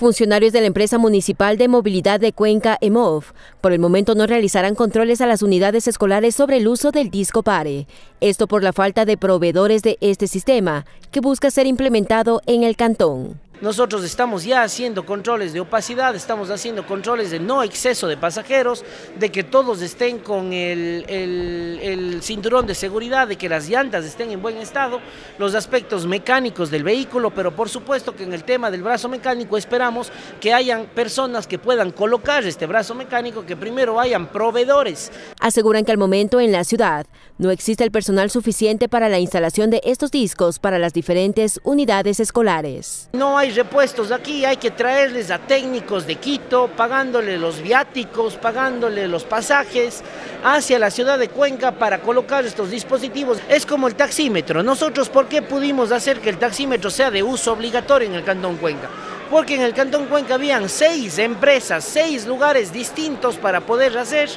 Funcionarios de la empresa municipal de movilidad de Cuenca, EMOV, por el momento no realizarán controles a las unidades escolares sobre el uso del disco pare. Esto por la falta de proveedores de este sistema, que busca ser implementado en el cantón. Nosotros estamos ya haciendo controles de opacidad, estamos haciendo controles de no exceso de pasajeros, de que todos estén con el, cinturón de seguridad, de que las llantas estén en buen estado, los aspectos mecánicos del vehículo, pero por supuesto que en el tema del brazo mecánico esperamos que hayan personas que puedan colocar este brazo mecánico, que primero hayan proveedores. Aseguran que al momento en la ciudad no existe el personal suficiente para la instalación de estos discos para las diferentes unidades escolares. No hay repuestos aquí, hay que traerles a técnicos de Quito, pagándole los viáticos, pagándole los pasajes hacia la ciudad de Cuenca para colocar estos dispositivos. Es como el taxímetro. Nosotros, ¿por qué pudimos hacer que el taxímetro sea de uso obligatorio en el Cantón Cuenca? Porque en el Cantón Cuenca habían seis empresas, seis lugares distintos para poder hacer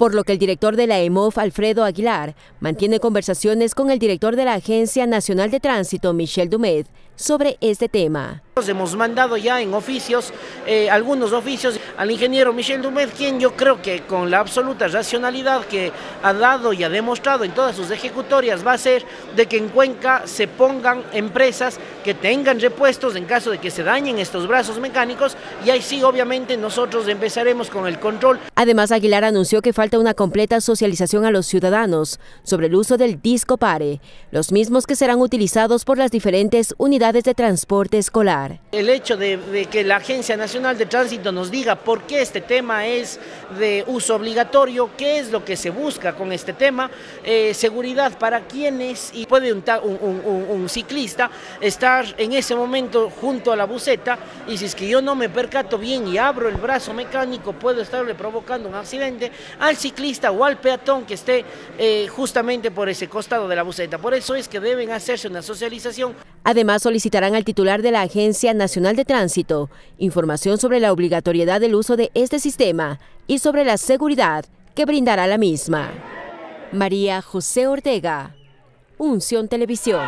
por lo que el director de la EMOF, Alfredo Aguilar, mantiene conversaciones con el director de la Agencia Nacional de Tránsito, Michel Dumed, sobre este tema. Hemos mandado ya en oficios, eh, algunos oficios al ingeniero Michel Dumed, quien yo creo que con la absoluta racionalidad que ha dado y ha demostrado en todas sus ejecutorias va a ser de que en Cuenca se pongan empresas que tengan repuestos en caso de que se dañen estos brazos mecánicos y ahí sí obviamente nosotros empezaremos con el control. Además Aguilar anunció que falta una completa socialización a los ciudadanos sobre el uso del disco pare, los mismos que serán utilizados por las diferentes unidades de transporte escolar. El hecho de, que la Agencia Nacional de Tránsito nos diga por qué este tema es de uso obligatorio, qué es lo que se busca con este tema, eh, seguridad para quienes y puede un, un, ciclista estar en ese momento junto a la buceta y si es que yo no me percato bien y abro el brazo mecánico puedo estarle provocando un accidente al ciclista o al peatón que esté eh, justamente por ese costado de la buceta. Por eso es que deben hacerse una socialización. Además solicitarán al titular de la Nacional de Tránsito información sobre la obligatoriedad del uso de este sistema y sobre la seguridad que brindará la misma. María José Ortega, Unción Televisión.